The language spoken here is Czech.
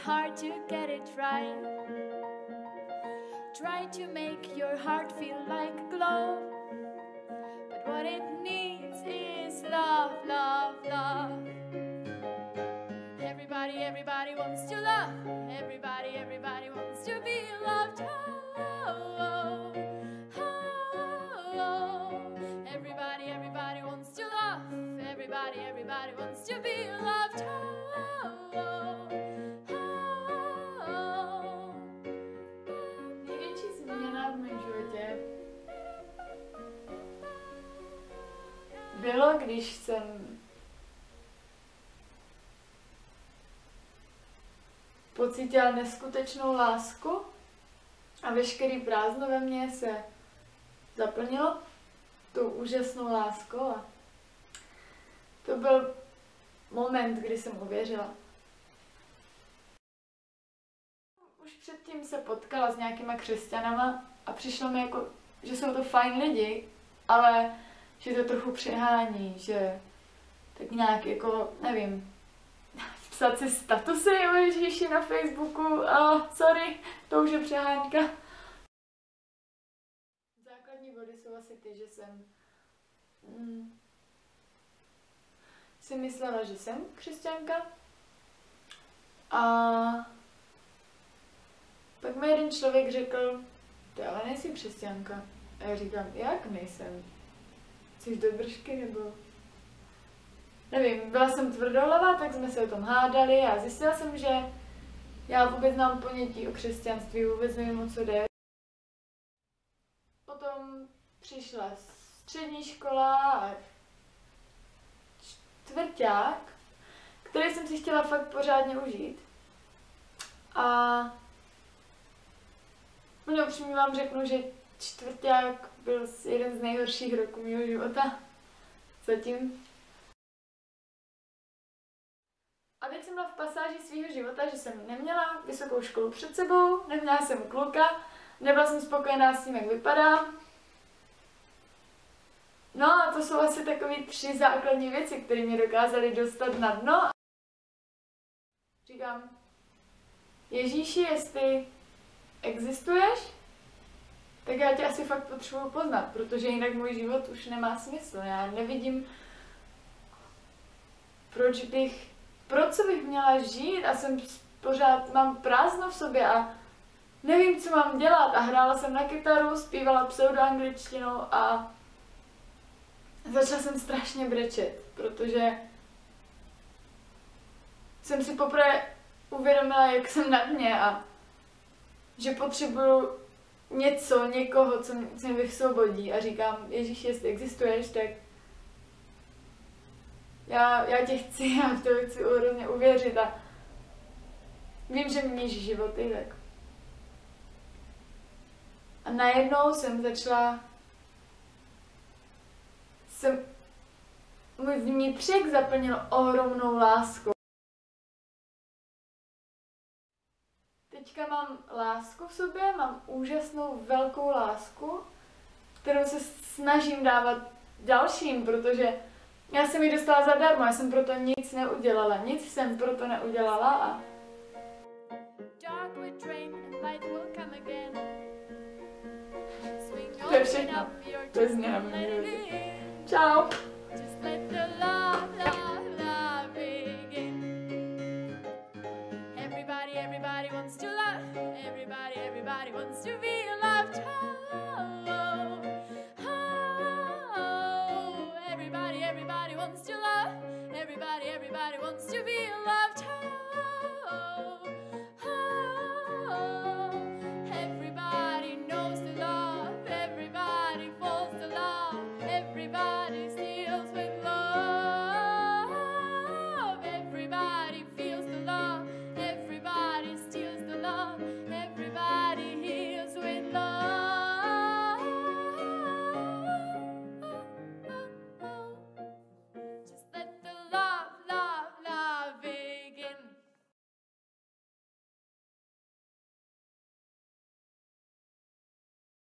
hard to get it right. Try to make your heart feel like a glove. But what it needs is love, love, love. Everybody, everybody wants to love. Everybody, everybody wants to be loved. Oh, oh, oh. Everybody, everybody wants to love. Everybody, everybody wants to be bylo, když jsem pocítila neskutečnou lásku a veškerý prázdno ve mně se zaplnilo tou úžasnou láskou a to byl moment, kdy jsem uvěřila. Už předtím se potkala s nějakýma křesťanama a přišlo mi jako, že jsou to fajn lidi, ale že to trochu přehání, že tak nějak jako, nevím, psat si statusy o Ježíši na Facebooku, a sorry, to už je přehánka. Základní body jsou asi ty, že jsem mm, si myslela, že jsem křesťanka a pak mi jeden člověk řekl, ty ale nejsi křesťanka. A já říkám, jak nejsem? Jsi do držky nebo... Nevím, byla jsem tvrdohlava, tak jsme se o tom hádali a zjistila jsem, že já vůbec mám ponětí o křesťanství, vůbec nevím, o co jde. Potom přišla střední škola a čtvrták, který jsem si chtěla fakt pořádně užít. A Úplně upřímně vám řeknu, že čtvrták byl jeden z nejhorších roků mého života. Zatím. A teď jsem byla v pasáži svého života, že jsem neměla vysokou školu před sebou, neměla jsem kluka, nebyla jsem spokojená s tím, jak vypadá. No a to jsou asi takové tři základní věci, které mě dokázaly dostat na dno. Říkám, Ježíši, jestli existuješ, tak já tě asi fakt potřebuji poznat, protože jinak můj život už nemá smysl. Já nevidím, proč bych, proč co bych měla žít a jsem pořád, mám prázdno v sobě a nevím, co mám dělat. A hrála jsem na kytaru, zpívala pseudoangličtinou a začala jsem strašně brečet, protože jsem si poprvé uvědomila, jak jsem na dně a že potřebuju něco, někoho, co mě, co mě vysvobodí a říkám, Ježíš, jestli existuješ, tak já, já tě chci, já v to chci hrozně uvěřit a vím, že měníš životy, tak. A najednou jsem začala, jsem, můj vnitřek zaplnil ohromnou láskou. Mám lásku v sobě, mám úžasnou velkou lásku, kterou se snažím dávat dalším, protože já jsem ji dostala zadarmo, já jsem proto nic neudělala, nic jsem proto neudělala a To je všechno. To je doors změna Everybody, wants to be loved. Oh, oh. Everybody, everybody wants to love. Everybody, everybody wants to be loved. Oh,